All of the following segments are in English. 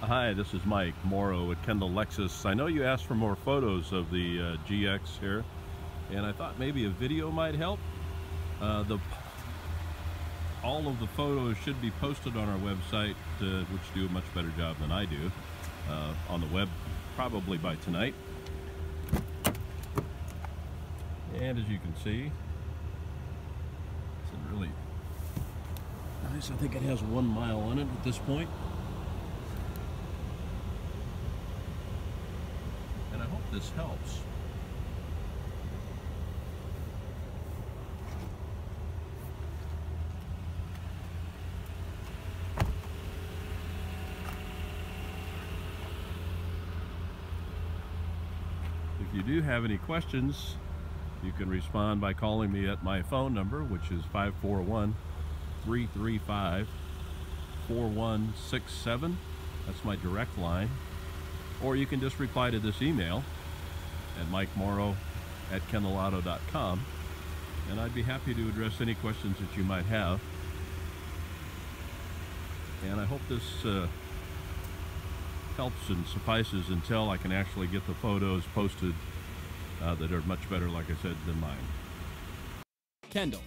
Hi, this is Mike Morrow at Kendall Lexus. I know you asked for more photos of the uh, GX here, and I thought maybe a video might help. Uh, the all of the photos should be posted on our website, uh, which do a much better job than I do uh, on the web, probably by tonight. And as you can see, it's really nice. I think it has one mile on it at this point. And I hope this helps. If you do have any questions, you can respond by calling me at my phone number, which is 541 335 4167. That's my direct line. Or you can just reply to this email at Mike Morrow at kendallauto.com and I'd be happy to address any questions that you might have. And I hope this uh, helps and suffices until I can actually get the photos posted uh, that are much better, like I said, than mine. Kendall,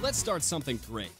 let's start something great.